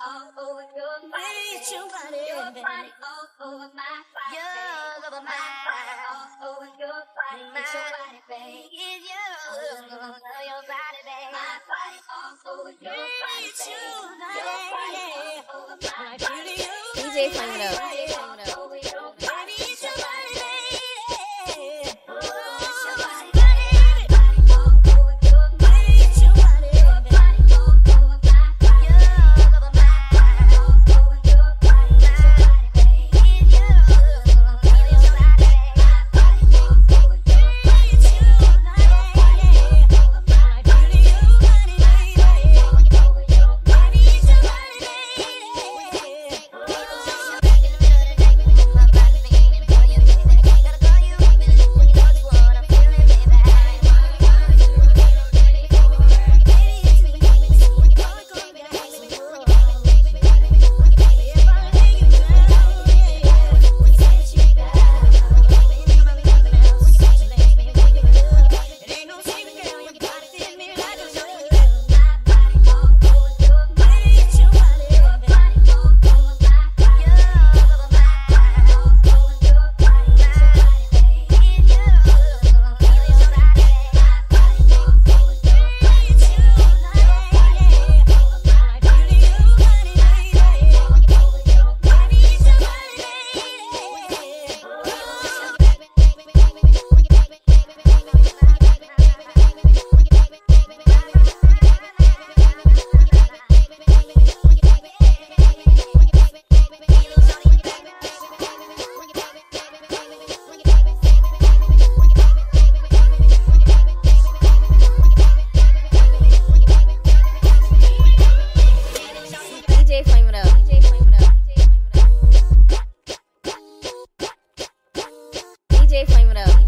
all over your body. Your body, Your body all over my body. Yours over My body all over your body. It's your body, babe. It's yours over your body, baby. My body all over your body, babe. your Your body body. all over my My body. DJ Flame It Up. body. up.